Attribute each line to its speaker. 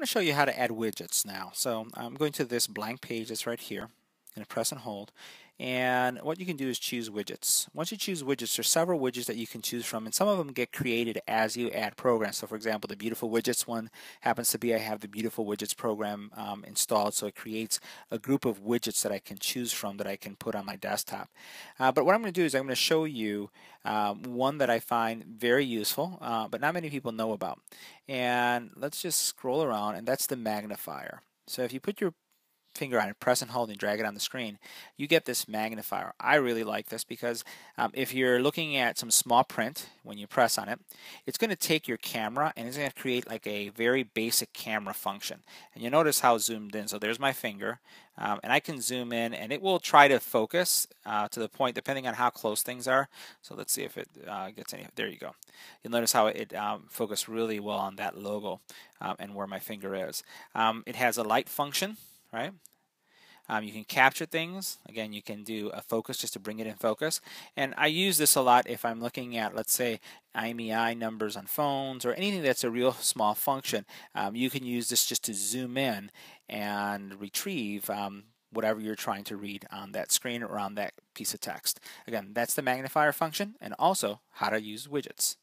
Speaker 1: going to show you how to add widgets now. So I'm going to this blank page that's right here. I'm going to press and hold. And what you can do is choose widgets. Once you choose widgets, there's several widgets that you can choose from, and some of them get created as you add programs. So for example, the Beautiful Widgets one happens to be I have the Beautiful Widgets program um, installed, so it creates a group of widgets that I can choose from that I can put on my desktop. Uh, but what I'm going to do is I'm going to show you um, one that I find very useful, uh, but not many people know about. And let's just scroll around, and that's the magnifier. So if you put your finger on it, press and hold and drag it on the screen, you get this magnifier. I really like this because um, if you're looking at some small print when you press on it, it's going to take your camera and it's going to create like a very basic camera function. And you notice how zoomed in. So there's my finger um, and I can zoom in and it will try to focus uh, to the point depending on how close things are. So let's see if it uh, gets any. There you go. You'll notice how it um, focused really well on that logo um, and where my finger is. Um, it has a light function right? Um, you can capture things. Again, you can do a focus just to bring it in focus. And I use this a lot if I'm looking at, let's say, IMEI numbers on phones or anything that's a real small function. Um, you can use this just to zoom in and retrieve um, whatever you're trying to read on that screen or on that piece of text. Again, that's the magnifier function and also how to use widgets.